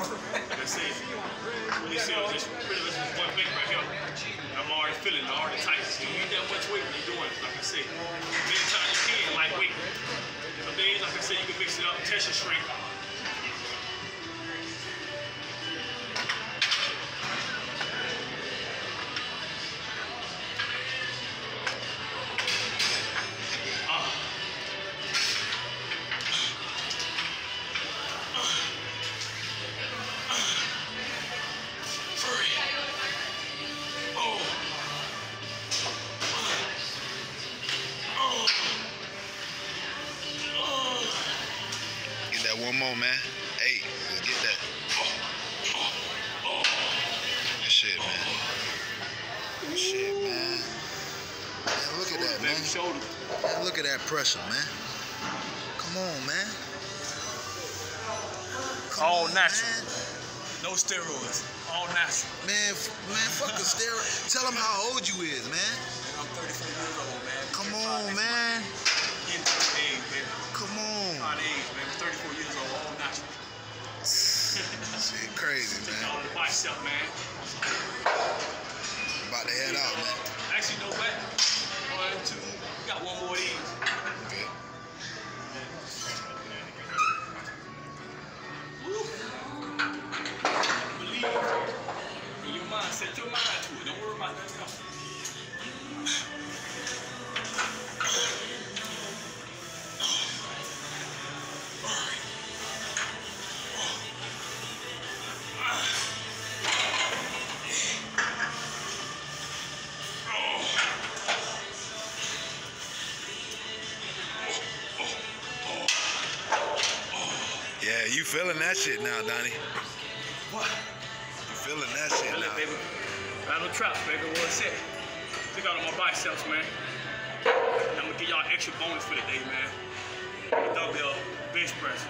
Like just really listen to one right here. I'm already feeling it, already tight. You need that much weight when you're doing it, like I said. Many times you. Some days, like I said, you can mix it up, test your strength. Get that one more, man. Hey, let's get that. Good shit, man. Good shit, man. Man, look at that, man. Man, look at that pressure, man. Come on, man. Come All on, natural. Man. No steroids. All natural. Man, man, fuck the steroid. Tell them how old you is, man. I'm 34 years old, man. The man. About to head out, man. Actually, you know what? One, two. We got one more of these. Okay. Believe in your mind. Set your mind to it. Don't worry about nothing else. Yeah, you feeling that shit now, Dondi. What? You feeling that shit it, now. baby. Battle traps, baby. One set. Check out on my biceps, man. And I'm gonna give y'all extra bonus for the day, man. Dumbbell bench press.